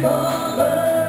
Bye.